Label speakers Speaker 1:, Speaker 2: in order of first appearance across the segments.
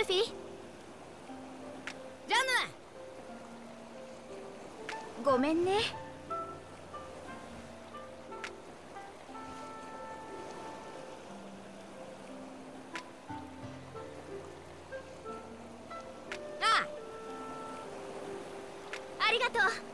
Speaker 1: ルフィ。
Speaker 2: ジャ
Speaker 1: ム。ごめんね。
Speaker 2: あ。
Speaker 1: ありがとう。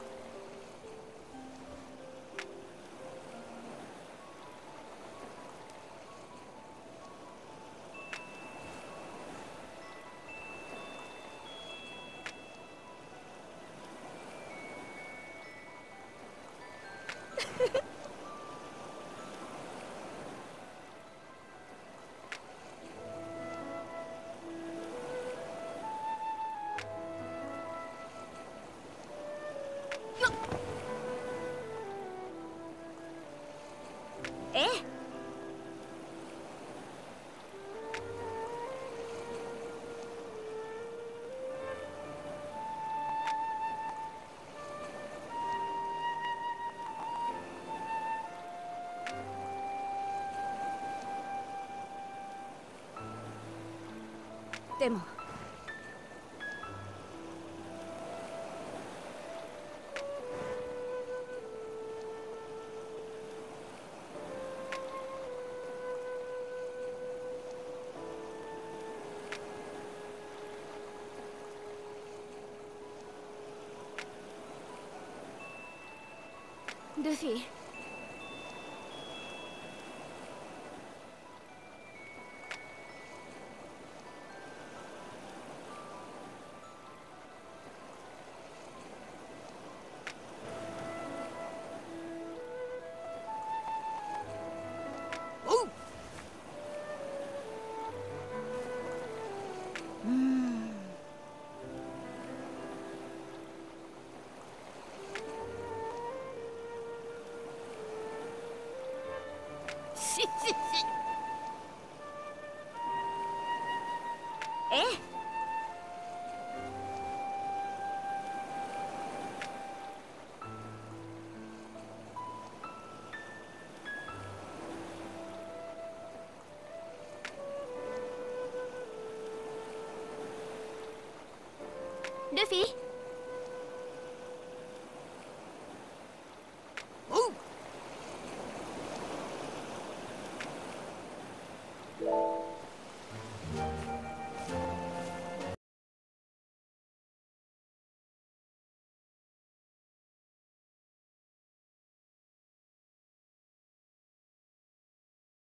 Speaker 1: でも。ルフィ。
Speaker 2: ししし
Speaker 1: え？え？ルフィ？